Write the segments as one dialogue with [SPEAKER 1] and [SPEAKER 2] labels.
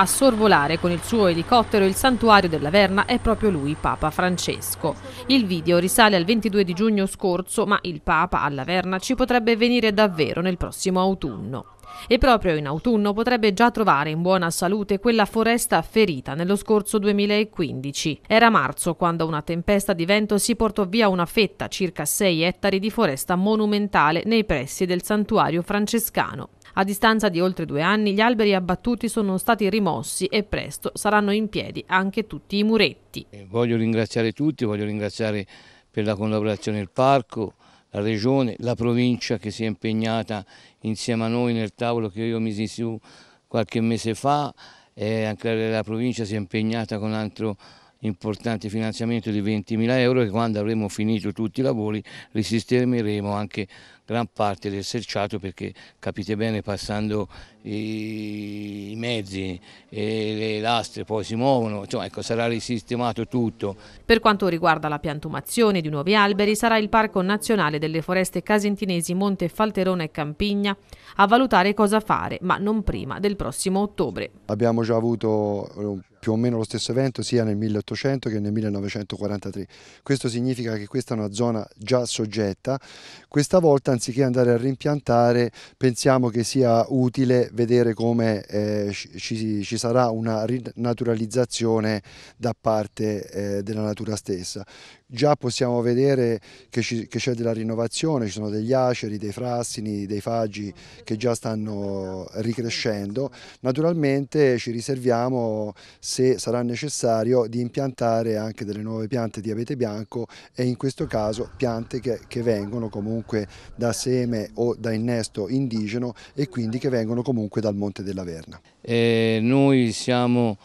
[SPEAKER 1] A sorvolare con il suo elicottero il santuario della Verna è proprio lui, Papa Francesco. Il video risale al 22 di giugno scorso, ma il Papa alla Verna ci potrebbe venire davvero nel prossimo autunno. E proprio in autunno potrebbe già trovare in buona salute quella foresta ferita nello scorso 2015. Era marzo quando una tempesta di vento si portò via una fetta, circa 6 ettari di foresta monumentale nei pressi del santuario francescano. A distanza di oltre due anni gli alberi abbattuti sono stati rimossi e presto saranno in piedi anche tutti i muretti.
[SPEAKER 2] Voglio ringraziare tutti, voglio ringraziare per la collaborazione il parco, la regione, la provincia che si è impegnata insieme a noi nel tavolo che io misi su qualche mese fa e anche la provincia si è impegnata con altro importante finanziamento di 20.000 euro che quando avremo finito tutti i lavori risistemeremo anche gran parte del selciato perché capite bene passando i, mezzi e le lastre poi si muovono, insomma ecco, sarà risistemato tutto.
[SPEAKER 1] Per quanto riguarda la piantumazione di nuovi alberi sarà il Parco Nazionale delle Foreste Casentinesi Monte Falterone e Campigna a valutare cosa fare, ma non prima del prossimo ottobre.
[SPEAKER 3] Abbiamo già avuto eh, più o meno lo stesso evento sia nel 1800 che nel 1943. Questo significa che questa è una zona già soggetta. Questa volta anziché andare a rimpiantare pensiamo che sia utile vedere come eh, ci, ci, sarà una rinaturalizzazione da parte eh, della natura stessa. Già possiamo vedere che c'è della rinnovazione, ci sono degli aceri, dei frassini, dei faggi che già stanno ricrescendo. Naturalmente ci riserviamo, se sarà necessario, di impiantare anche delle nuove piante di abete bianco e in questo caso piante che, che vengono comunque da seme o da innesto indigeno e quindi che vengono comunque dal Monte della Verna.
[SPEAKER 2] Eh, noi siamo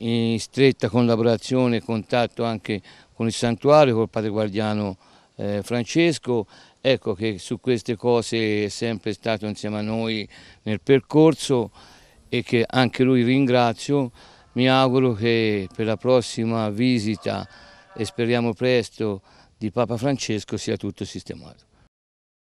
[SPEAKER 2] in stretta collaborazione e contatto anche con il santuario, col padre guardiano eh, Francesco, ecco che su queste cose è sempre stato insieme a noi nel percorso e che anche lui ringrazio, mi auguro che per la prossima visita e speriamo presto di Papa Francesco sia tutto sistemato.